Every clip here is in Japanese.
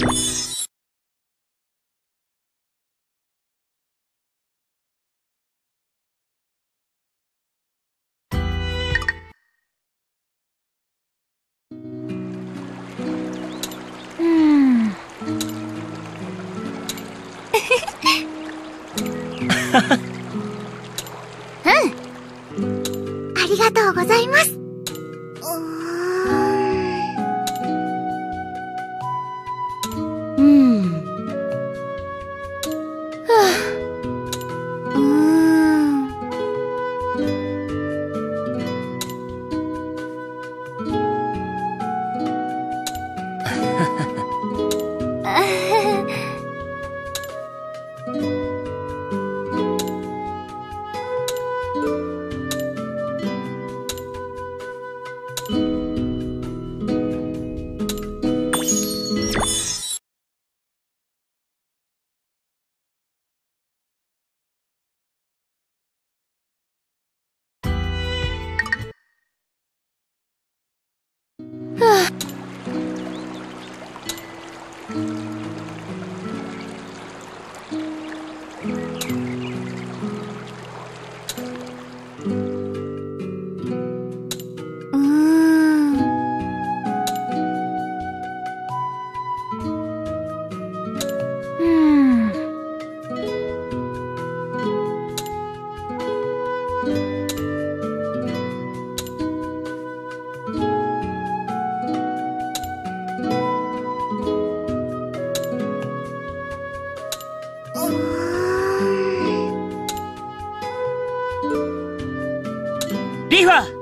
うん。ありがとうございます。啊。你看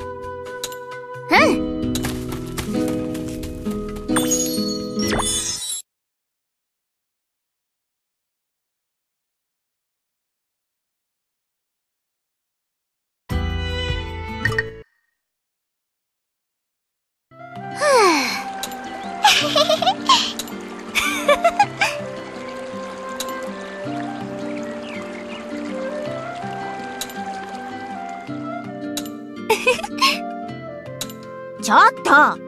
ちょっと。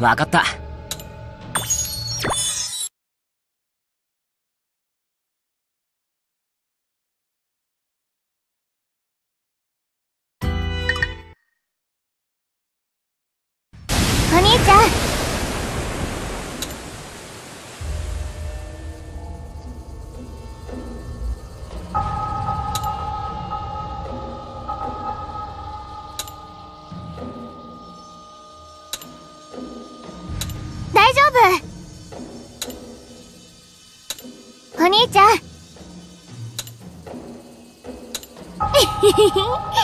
わかった。Hehehe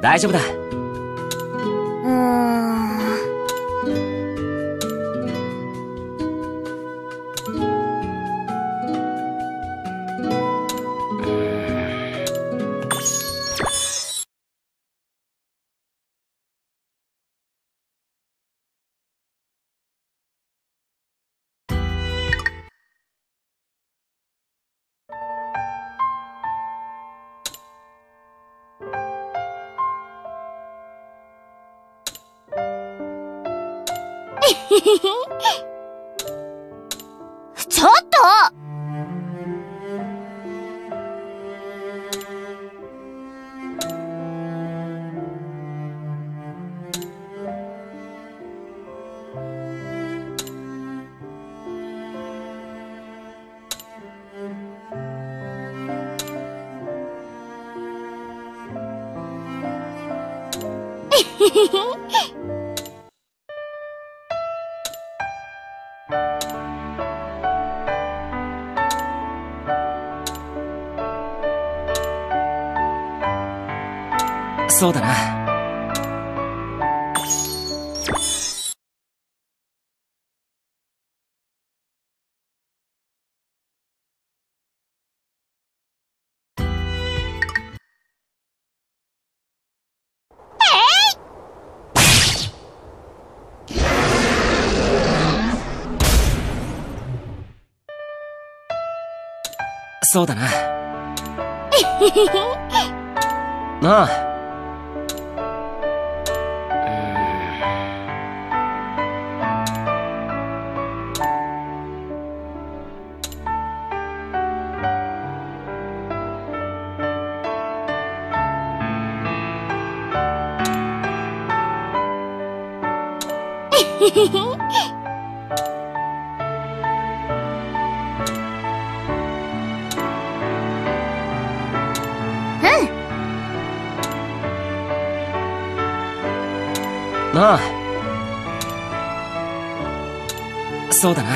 大丈夫だ。ちょっと。そうだな。そうだな。ああああそうだな。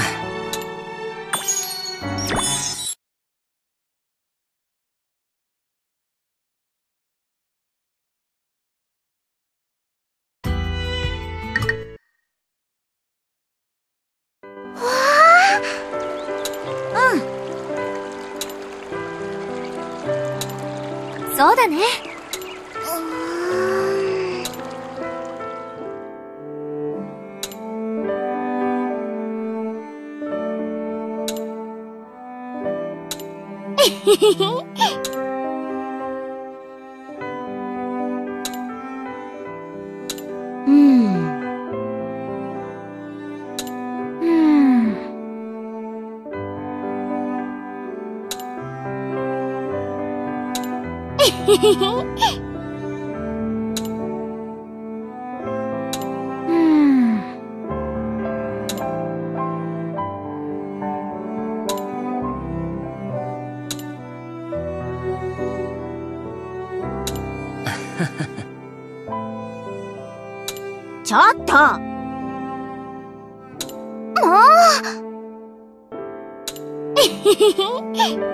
うん。うん。うん。ちょっともう。